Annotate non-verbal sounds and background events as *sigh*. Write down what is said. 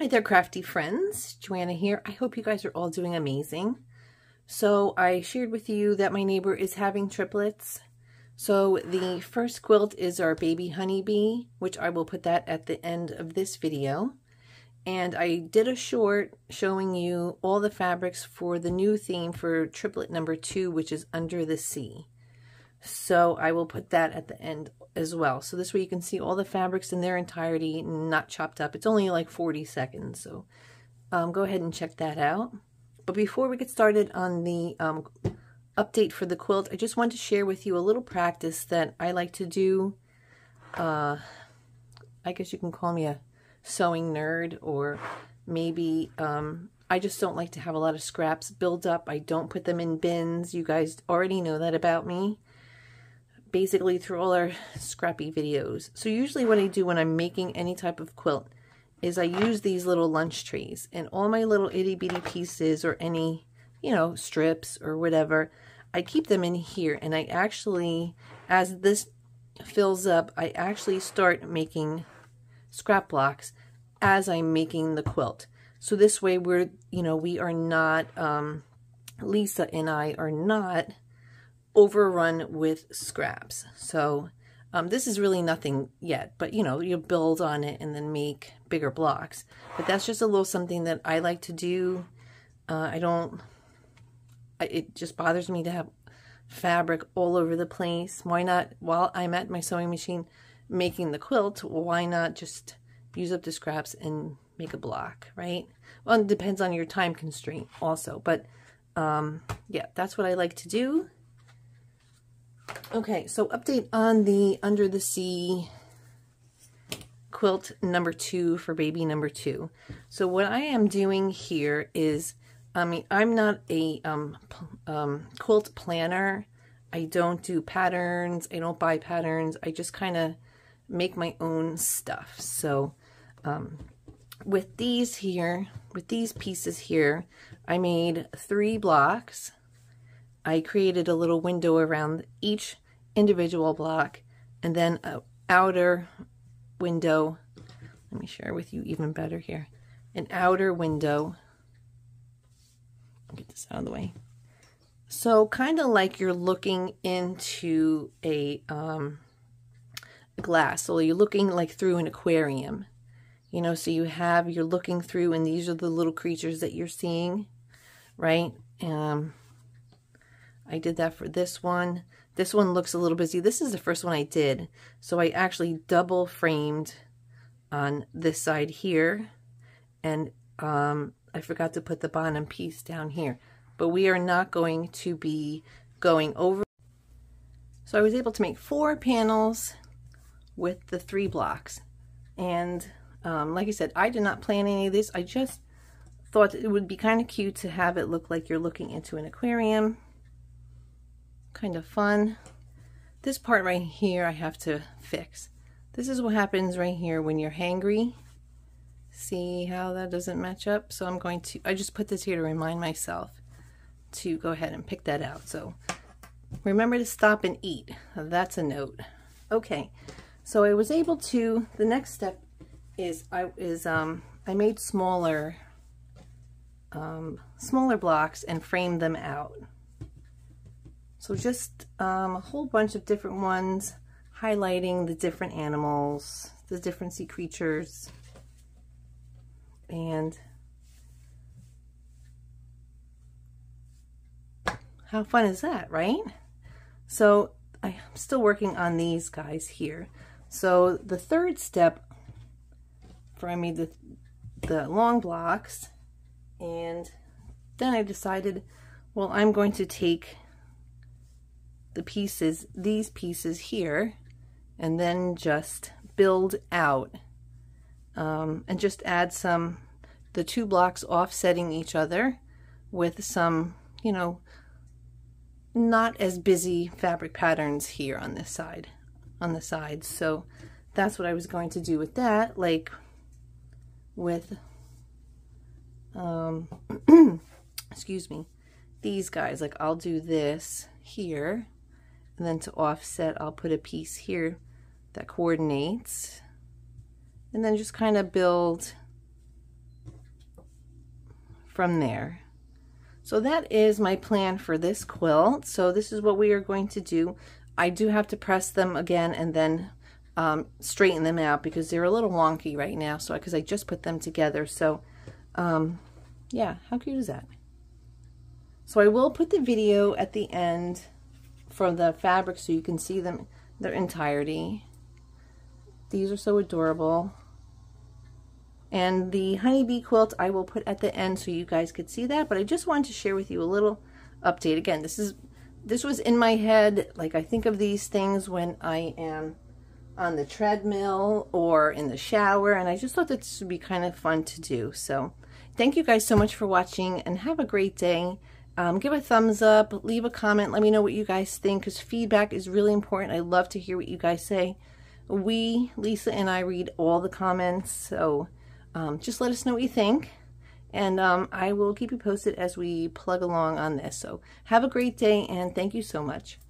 Hi there, crafty friends. Joanna here. I hope you guys are all doing amazing. So I shared with you that my neighbor is having triplets. So the first quilt is our baby honeybee, which I will put that at the end of this video. And I did a short showing you all the fabrics for the new theme for triplet number two, which is Under the Sea. So I will put that at the end as well. So this way you can see all the fabrics in their entirety, not chopped up. It's only like 40 seconds, so um, go ahead and check that out. But before we get started on the um, update for the quilt, I just want to share with you a little practice that I like to do. Uh, I guess you can call me a sewing nerd or maybe um, I just don't like to have a lot of scraps build up. I don't put them in bins. You guys already know that about me basically through all our scrappy videos. So usually what I do when I'm making any type of quilt is I use these little lunch trays and all my little itty bitty pieces or any, you know, strips or whatever, I keep them in here and I actually, as this fills up, I actually start making scrap blocks as I'm making the quilt. So this way we're, you know, we are not, um, Lisa and I are not overrun with scraps. So um, this is really nothing yet, but you know, you build on it and then make bigger blocks. But that's just a little something that I like to do. Uh, I don't, I, it just bothers me to have fabric all over the place. Why not, while I'm at my sewing machine making the quilt, why not just use up the scraps and make a block, right? Well, it depends on your time constraint also, but um, yeah, that's what I like to do. Okay, so update on the Under the Sea quilt number two for baby number two. So what I am doing here is, I mean, I'm not a um, um, quilt planner. I don't do patterns. I don't buy patterns. I just kind of make my own stuff. So um, with these here, with these pieces here, I made three blocks I created a little window around each individual block and then an outer window. Let me share with you even better here. An outer window. I'll get this out of the way. So kind of like you're looking into a um, glass. So you're looking like through an aquarium. You know, so you have, you're looking through and these are the little creatures that you're seeing, right? Um, I did that for this one. This one looks a little busy. This is the first one I did. So I actually double framed on this side here. And um, I forgot to put the bottom piece down here. But we are not going to be going over. So I was able to make four panels with the three blocks. And um, like I said, I did not plan any of this. I just thought it would be kind of cute to have it look like you're looking into an aquarium kind of fun. This part right here I have to fix. This is what happens right here when you're hangry. See how that doesn't match up? So I'm going to, I just put this here to remind myself to go ahead and pick that out. So remember to stop and eat. That's a note. Okay, so I was able to, the next step is I is um I made smaller um, smaller blocks and framed them out. So just um, a whole bunch of different ones highlighting the different animals, the different sea creatures. And how fun is that, right? So I'm still working on these guys here. So the third step for I made the, the long blocks and then I decided, well, I'm going to take the pieces, these pieces here, and then just build out um, and just add some, the two blocks offsetting each other with some, you know, not as busy fabric patterns here on this side, on the sides. So that's what I was going to do with that, like with, um, *clears throat* excuse me, these guys, like I'll do this here and then to offset, I'll put a piece here that coordinates. And then just kind of build from there. So that is my plan for this quilt. So this is what we are going to do. I do have to press them again and then um, straighten them out because they're a little wonky right now. So because I just put them together. So um, yeah, how cute is that? So I will put the video at the end for the fabric so you can see them their entirety. These are so adorable. And the honeybee quilt I will put at the end so you guys could see that. But I just wanted to share with you a little update. Again, this is this was in my head. Like I think of these things when I am on the treadmill or in the shower. And I just thought that this would be kind of fun to do. So thank you guys so much for watching and have a great day. Um, give a thumbs up, leave a comment, let me know what you guys think because feedback is really important. I love to hear what you guys say. We, Lisa and I, read all the comments, so um, just let us know what you think. And um, I will keep you posted as we plug along on this. So have a great day and thank you so much.